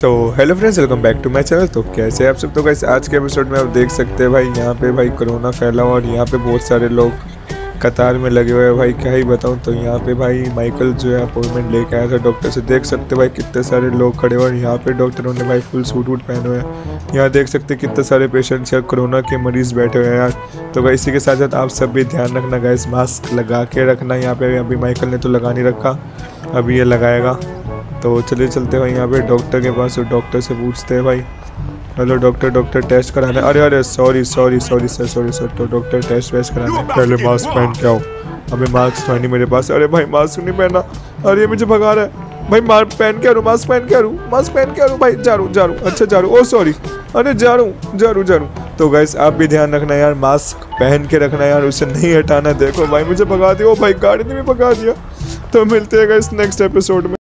तो hello friends welcome back to my channel तो कैसे आप सब? तो कैसे आज के एपिसोड में आप देख सकते हैं भाई, यहाँ पे भाई कोरोना फैला हुआ और यहाँ पे बहुत सारे लोग कतार में लगे हुए हैं। भाई, क्या ही बताऊँ? तो यहाँ पे भाई माइकल जो है अपॉइंटमेंट लेके आया था डॉक्टर से। देख सकते भाई कितने सारे लोग खड़े हुए और यहाँ पे डॉक्टरों ने भाई फुल सूट वूट पहने हुए हैं। यहाँ देख सकते कितने सारे पेशेंट्स या कोरोना के मरीज़ बैठे हुए हैं यार। तो भाई इसी के साथ साथ आप सब भी ध्यान रखना गैस मास्क लगा के रखना। यहाँ पे अभी माइकल ने तो लगा नहीं रखा, अभी ये लगाएगा। तो चलिए चलते भाई यहाँ पे डॉक्टर के पास डॉक्टर से पूछते हैं भाई। हेलो डॉक्टर डॉक्टर टेस्ट कराने। अरे अरे sorry sorry sorry sir sorry sir तो डॉक्टर टेस्ट वेस्ट कराने। पहले मास्क पहन के आओ। अभी मास्क तो नहीं मेरे पास। अरे भाई मास्क नहीं पहना अरे ये मुझे भगा रहा है। भाई मास्क पहन के आ मास्क पहन के आ मास्क पहन के आ भाई जा रू जा रू अच्छा जा रू ओ सॉरी अरे जा रू जा रू जा रू तो गैस आप भी ध्यान रखना यार मास्क पहन के रखना यार उसे नहीं हटाना। देखो भाई मुझे भगा दिया। ओ भाई गाड़ी ने भी भगा दिया। तो मिलते हैं गैस नेक्स्ट एपिसोड में।